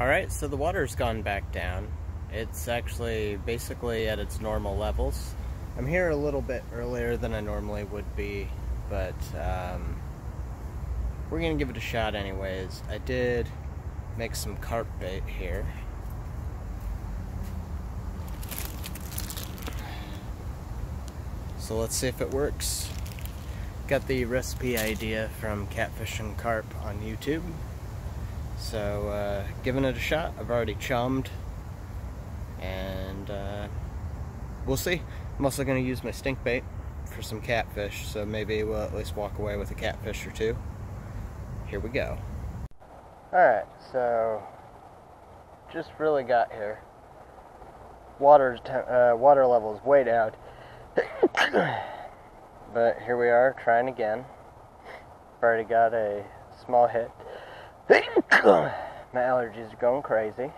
Alright, so the water's gone back down. It's actually basically at its normal levels. I'm here a little bit earlier than I normally would be, but um, we're gonna give it a shot anyways. I did make some carp bait here. So let's see if it works. Got the recipe idea from Catfish and Carp on YouTube. So, uh, giving it a shot. I've already chummed. And, uh, we'll see. I'm also going to use my stink bait for some catfish, so maybe we'll at least walk away with a catfish or two. Here we go. Alright, so, just really got here. Water's uh, water level is way down. but here we are, trying again. I've already got a small hit. My allergies are going crazy.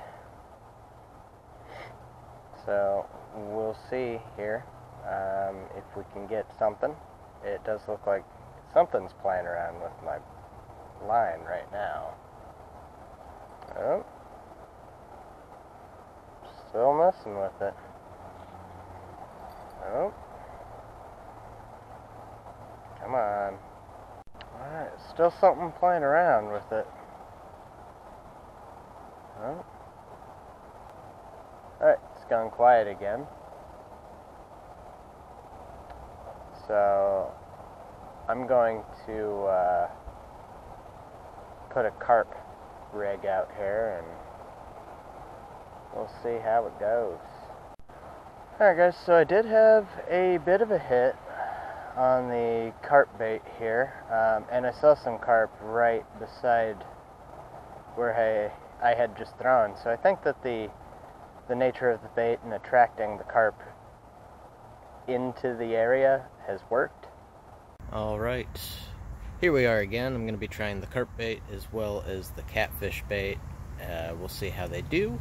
So we'll see here um, if we can get something. It does look like something's playing around with my line right now. Oh. Still messing with it. Oh. Come on. Alright, still something playing around with it. Alright, it's gone quiet again. So, I'm going to uh, put a carp rig out here and we'll see how it goes. Alright guys, so I did have a bit of a hit on the carp bait here, um, and I saw some carp right beside where I I had just thrown. So I think that the the nature of the bait and attracting the carp into the area has worked. All right, here we are again. I'm going to be trying the carp bait as well as the catfish bait. Uh, we'll see how they do.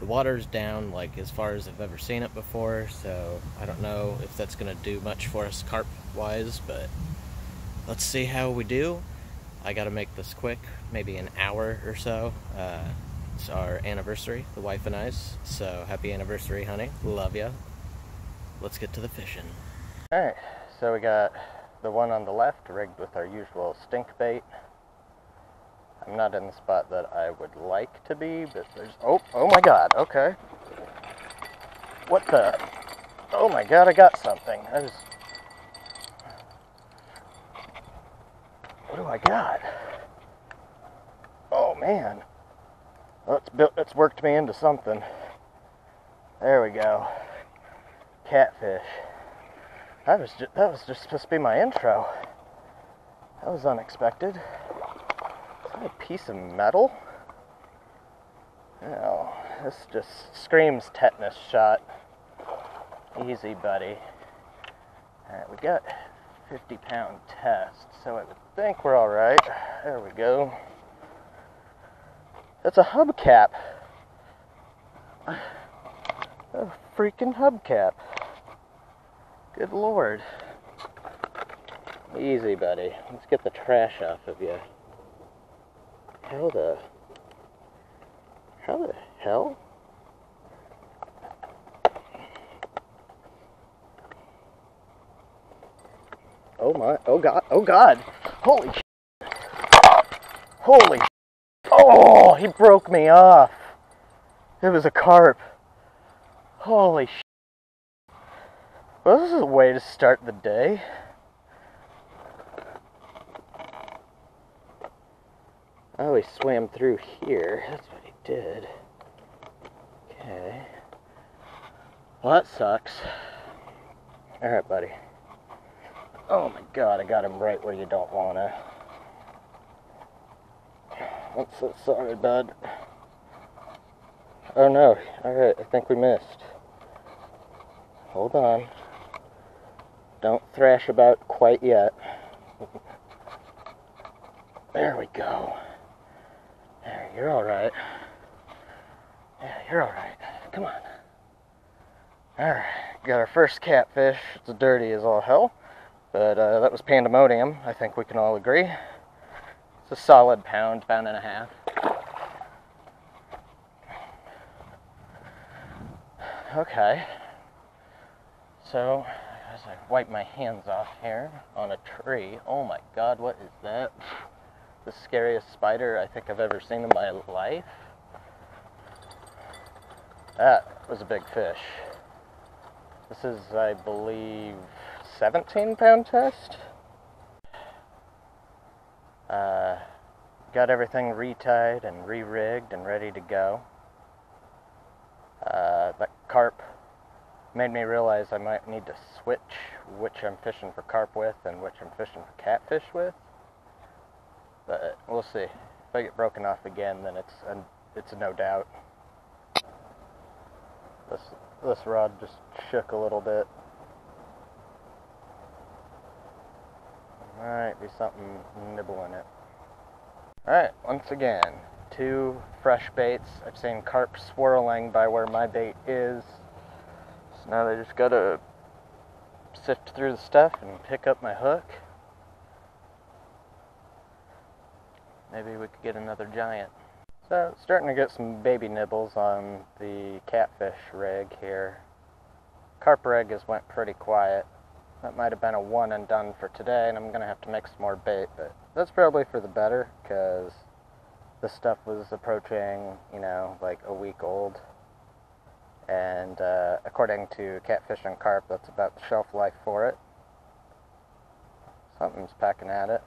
The water's down like as far as I've ever seen it before, so I don't know if that's going to do much for us carp wise, but let's see how we do. I got to make this quick, maybe an hour or so. Uh, it's our anniversary, the wife and I's. So happy anniversary, honey. Love ya. Let's get to the fishing. All right, so we got the one on the left rigged with our usual stink bait. I'm not in the spot that I would like to be, but there's, oh, oh my god, okay. What the, oh my god, I got something. I just, I got? Oh man. Well, built, it's worked me into something. There we go. Catfish. That was just, that was just supposed to be my intro. That was unexpected. Is that a piece of metal? Oh, this just screams tetanus shot. Easy, buddy. Alright, we got 50 pound test, so I would think we're alright. There we go. That's a hubcap. A freaking hubcap. Good lord. Easy, buddy. Let's get the trash off of you. How the... How the hell? Oh my, oh god, oh god. Holy Holy Oh, he broke me off. It was a carp. Holy. Well, this is a way to start the day. Oh, he swam through here. That's what he did. Okay. Well, that sucks. Alright, buddy. Oh my god, I got him right where you don't want to. I'm so sorry, bud. Oh no. Alright, I think we missed. Hold on. Don't thrash about quite yet. there we go. There, you're alright. Yeah, you're alright. Come on. Alright, got our first catfish. It's dirty as all hell, but uh, that was pandemonium, I think we can all agree. It's a solid pound, pound and a half. Okay. So, as I wipe my hands off here on a tree, oh my god, what is that? The scariest spider I think I've ever seen in my life. That was a big fish. This is, I believe, 17 pound test. Uh, got everything retied and re-rigged and ready to go. Uh, that carp made me realize I might need to switch which I'm fishing for carp with and which I'm fishing for catfish with. But we'll see. If I get broken off again, then it's a, it's a no doubt. This this rod just shook a little bit. Might be something nibbling it. Alright, once again, two fresh baits. I've seen carp swirling by where my bait is. So now they just gotta sift through the stuff and pick up my hook. Maybe we could get another giant. So, starting to get some baby nibbles on the catfish rig here. Carp rig has went pretty quiet. That might have been a one and done for today, and I'm going to have to make some more bait, but that's probably for the better, because this stuff was approaching, you know, like a week old. And uh, according to Catfish and Carp, that's about the shelf life for it. Something's pecking at it.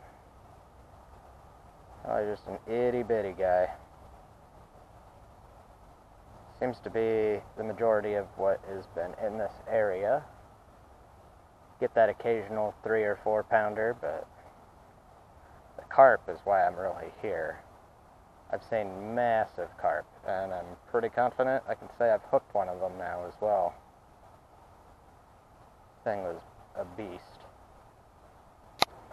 Oh, just an itty bitty guy. Seems to be the majority of what has been in this area. Get that occasional three or four pounder, but the carp is why I'm really here. I've seen massive carp, and I'm pretty confident I can say I've hooked one of them now as well. Thing was a beast.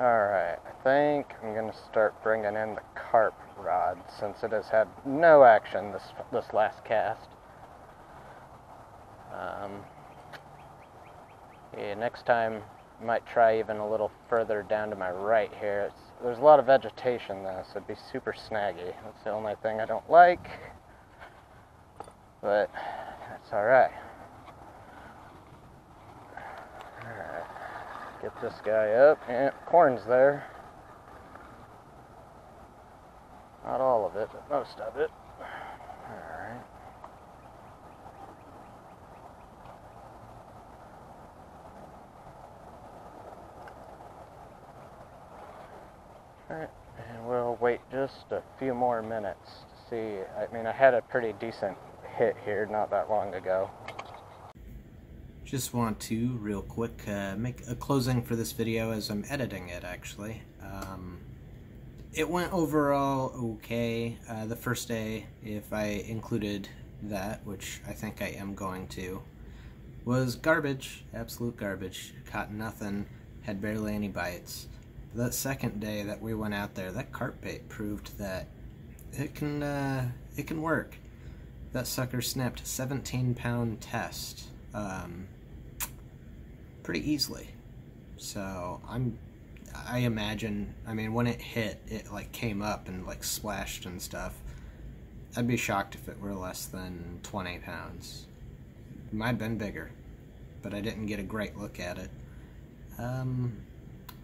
Alright, I think I'm going to start bringing in the carp rod since it has had no action this, this last cast. Um, yeah, next time I might try even a little further down to my right here. It's, there's a lot of vegetation though, so it'd be super snaggy. That's the only thing I don't like, but that's alright. Alright, get this guy up. Yeah, corn's there. Not all of it, but most of it. Alright, and we'll wait just a few more minutes to see. I mean, I had a pretty decent hit here not that long ago. Just want to, real quick, uh, make a closing for this video as I'm editing it, actually. Um, it went overall okay. Uh, the first day, if I included that, which I think I am going to, was garbage, absolute garbage. Caught nothing, had barely any bites that second day that we went out there, that carp bait proved that it can uh, it can work. That sucker snapped 17 pound test um, pretty easily. So I'm I imagine I mean when it hit it like came up and like splashed and stuff. I'd be shocked if it were less than 20 pounds. It might have been bigger, but I didn't get a great look at it. Um,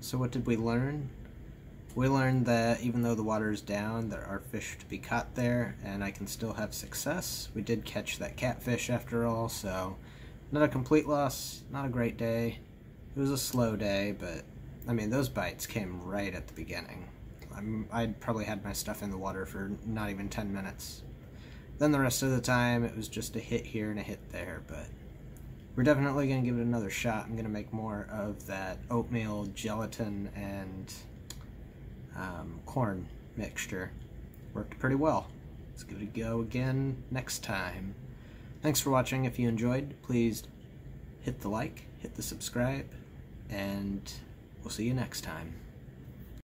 so what did we learn? We learned that even though the water is down, there are fish to be caught there, and I can still have success. We did catch that catfish after all, so not a complete loss, not a great day. It was a slow day, but I mean, those bites came right at the beginning. i would probably had my stuff in the water for not even 10 minutes. Then the rest of the time, it was just a hit here and a hit there, but we're definitely going to give it another shot. I'm going to make more of that oatmeal, gelatin, and um, corn mixture. Worked pretty well. Let's give it a go again next time. Thanks for watching. If you enjoyed, please hit the like, hit the subscribe, and we'll see you next time.